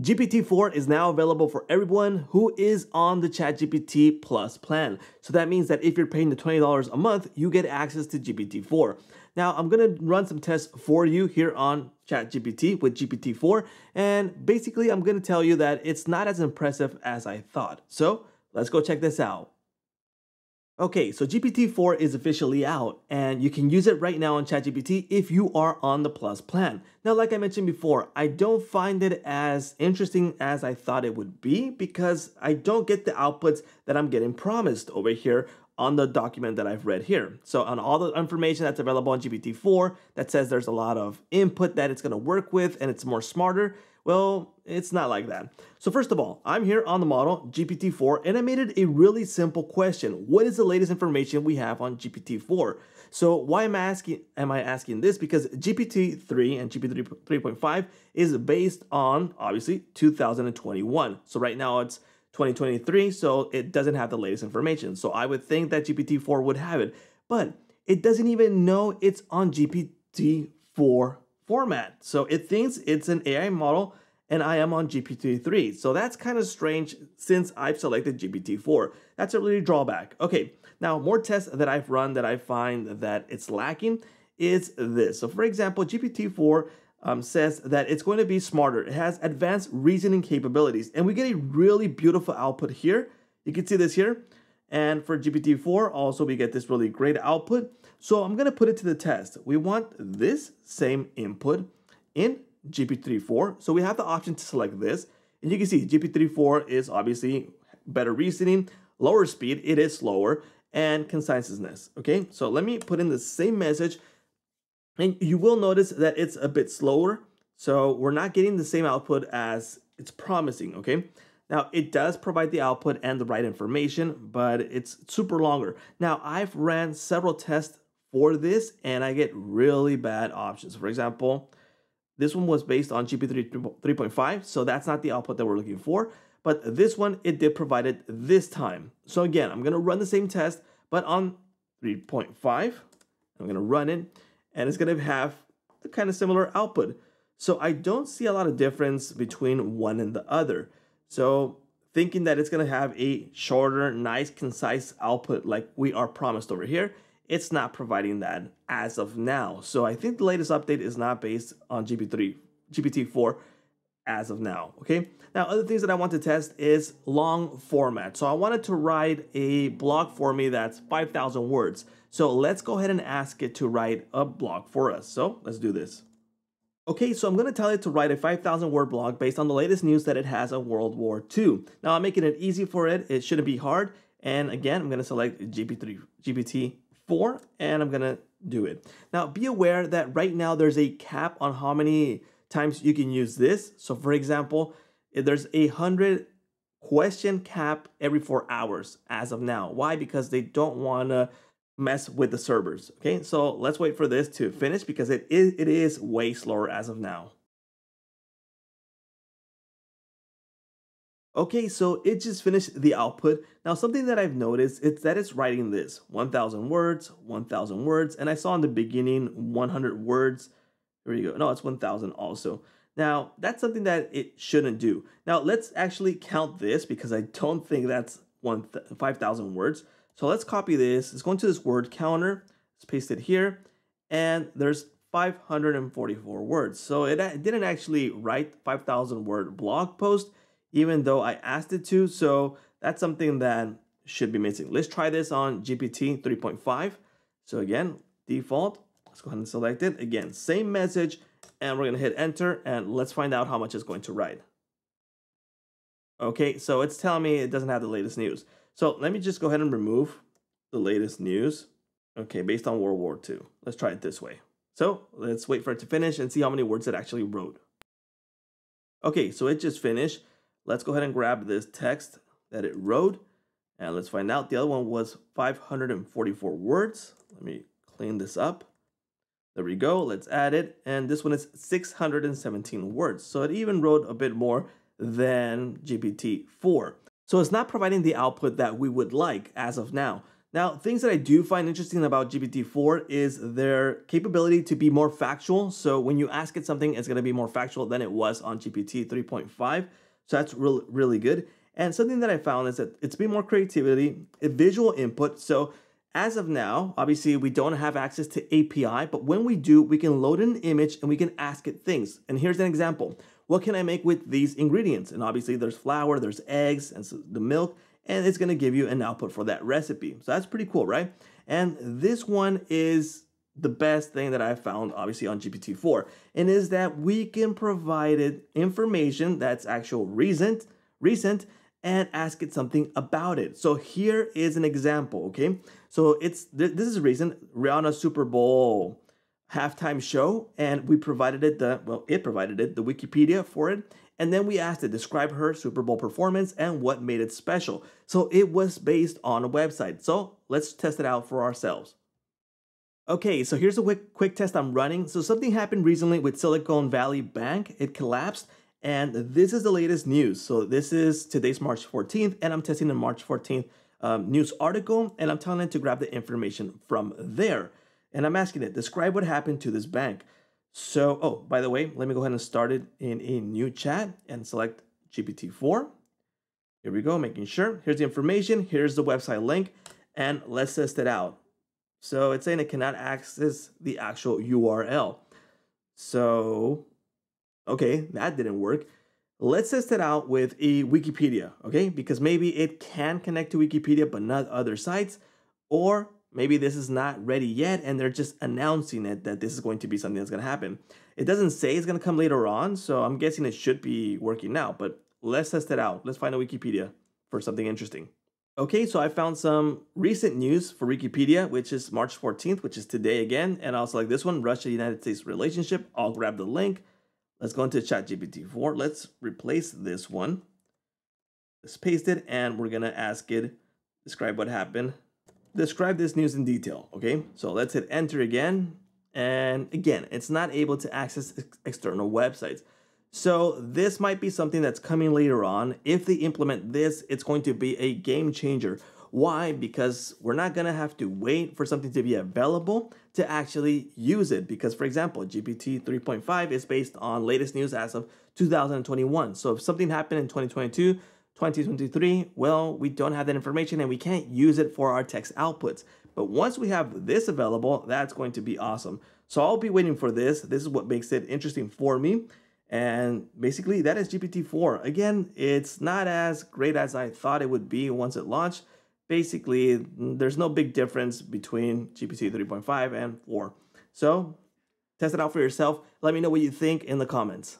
GPT-4 is now available for everyone who is on the ChatGPT Plus plan. So that means that if you're paying the $20 a month, you get access to GPT-4. Now, I'm going to run some tests for you here on ChatGPT with GPT-4, and basically I'm going to tell you that it's not as impressive as I thought. So, let's go check this out. Okay, so GPT-4 is officially out and you can use it right now on ChatGPT if you are on the Plus plan. Now, like I mentioned before, I don't find it as interesting as I thought it would be because I don't get the outputs that I'm getting promised over here on the document that I've read here. So on all the information that's available on GPT-4 that says there's a lot of input that it's gonna work with and it's more smarter, well, it's not like that. So first of all, I'm here on the model GPT-4 and I made it a really simple question. What is the latest information we have on GPT-4? So why am I asking am I asking this? Because GPT-3 and GPT 3.5 is based on obviously 2021. So right now it's 2023, so it doesn't have the latest information. So I would think that GPT-4 would have it, but it doesn't even know it's on GPT-4 format. So it thinks it's an AI model and I am on GPT-3. So that's kind of strange since I've selected GPT-4. That's a really drawback. Okay, now more tests that I've run that I find that it's lacking is this. So for example, GPT-4 um, says that it's going to be smarter. It has advanced reasoning capabilities and we get a really beautiful output here. You can see this here. And for GPT-4 also we get this really great output. So I'm going to put it to the test. We want this same input in GPT-4. So we have the option to select this. And you can see GPT-4 is obviously better reasoning, lower speed, it is slower, and conciseness. Okay, so let me put in the same message. And you will notice that it's a bit slower. So we're not getting the same output as it's promising, okay? Now, it does provide the output and the right information, but it's super longer. Now, I've ran several tests for this and I get really bad options. For example, this one was based on GPT 3.5, so that's not the output that we're looking for. But this one, it did provide it this time. So again, I'm gonna run the same test, but on 3.5, I'm gonna run it, and it's gonna have a kind of similar output. So I don't see a lot of difference between one and the other. So thinking that it's gonna have a shorter, nice, concise output like we are promised over here, it's not providing that as of now. So I think the latest update is not based on GPT-3, GPT-4 as of now, okay? Now, other things that I want to test is long format. So I wanted to write a blog for me that's 5,000 words. So let's go ahead and ask it to write a blog for us. So let's do this. Okay, so I'm going to tell it to write a 5,000 word blog based on the latest news that it has of World War II. Now I'm making it easy for it. It shouldn't be hard. And again, I'm going to select GPT-3, GPT four and I'm gonna do it. Now be aware that right now there's a cap on how many times you can use this. So for example, if there's a hundred question cap every four hours as of now. Why? Because they don't wanna mess with the servers. Okay, so let's wait for this to finish because it is, it is way slower as of now. Okay, so it just finished the output. Now something that I've noticed is that it's writing this 1000 words, 1000 words, and I saw in the beginning 100 words. There you go. No, it's 1000 also. Now that's something that it shouldn't do. Now let's actually count this because I don't think that's 5000 words. So let's copy this. Let's go into this word counter. Let's paste it here. And there's 544 words. So it didn't actually write 5000 word blog post even though I asked it to. So that's something that should be missing. Let's try this on GPT 3.5. So again, default, let's go ahead and select it. Again, same message, and we're gonna hit enter, and let's find out how much it's going to write. Okay, so it's telling me it doesn't have the latest news. So let me just go ahead and remove the latest news. Okay, based on World War II. Let's try it this way. So let's wait for it to finish and see how many words it actually wrote. Okay, so it just finished. Let's go ahead and grab this text that it wrote and let's find out. The other one was 544 words. Let me clean this up. There we go. Let's add it. And this one is 617 words. So it even wrote a bit more than GPT-4. So it's not providing the output that we would like as of now. Now, things that I do find interesting about GPT-4 is their capability to be more factual. So when you ask it something, it's going to be more factual than it was on GPT 3.5. So that's really, really good. And something that I found is that it's been more creativity, visual input. So as of now, obviously we don't have access to API, but when we do, we can load an image and we can ask it things. And here's an example. What can I make with these ingredients? And obviously there's flour, there's eggs, and so the milk and it's going to give you an output for that recipe. So that's pretty cool, right? And this one is the best thing that I found obviously on GPT-4 and is that we can provide it information that's actual recent, recent and ask it something about it. So here is an example, okay? So it's this is recent Rihanna Super Bowl halftime show and we provided it the well it provided it the Wikipedia for it and then we asked it describe her Super Bowl performance and what made it special. So it was based on a website. So let's test it out for ourselves. Okay, so here's a quick, quick test I'm running. So something happened recently with Silicon Valley Bank. It collapsed and this is the latest news. So this is today's March 14th and I'm testing the March 14th um, news article and I'm telling it to grab the information from there. And I'm asking it, describe what happened to this bank. So, oh, by the way, let me go ahead and start it in a new chat and select GPT-4. Here we go, making sure. Here's the information, here's the website link, and let's test it out. So it's saying it cannot access the actual URL. So, okay, that didn't work. Let's test it out with a Wikipedia, okay? Because maybe it can connect to Wikipedia, but not other sites. Or maybe this is not ready yet and they're just announcing it that this is going to be something that's going to happen. It doesn't say it's going to come later on, so I'm guessing it should be working now, but let's test it out. Let's find a Wikipedia for something interesting. Okay, so I found some recent news for Wikipedia, which is March 14th, which is today again, and also like this one, Russia-United States relationship. I'll grab the link. Let's go into ChatGPT-4. Let's replace this one. Let's paste it, and we're gonna ask it, describe what happened describe this news in detail, okay? So let's hit enter again. And again, it's not able to access ex external websites. So this might be something that's coming later on. If they implement this, it's going to be a game changer. Why? Because we're not gonna have to wait for something to be available to actually use it. Because for example, GPT 3.5 is based on latest news as of 2021. So if something happened in 2022, 2023, well, we don't have that information and we can't use it for our text outputs. But once we have this available, that's going to be awesome. So I'll be waiting for this. This is what makes it interesting for me. And basically, that is GPT-4. Again, it's not as great as I thought it would be once it launched. Basically, there's no big difference between GPT 3.5 and 4. So test it out for yourself. Let me know what you think in the comments.